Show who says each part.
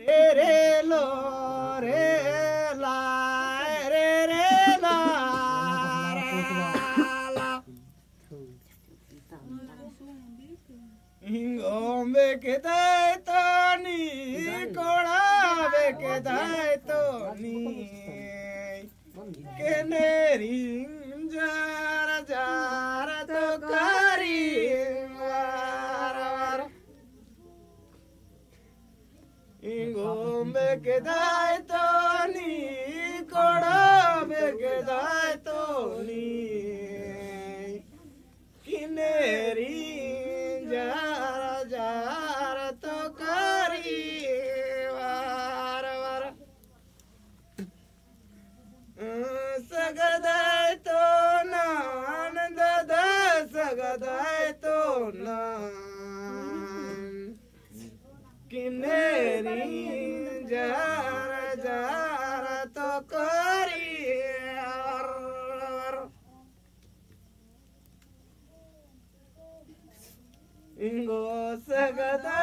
Speaker 1: রে রে লো, রে লা রে রে লা ইংগম্বে কে দায় তো নি কোড়াবে কে দায় তো নি কেনে রিং যারা যারা তো কা ಬೆಗೆದಾಯ್ತೋನಿ ಕೊಡ ಬೆಗೆದಾಯ್ತೋನಿ ಕಿನೇರಿ ಜಾರ ಜಾರ ತೋಕರಿ ವಾರ ವಾರ ಸಗದಾಯ್ತೋ ನಾನಂದದ ಸಗದಾಯ್ತೋ ನಾ ಕಿನೇರಿ jar jar to kori ingo sagada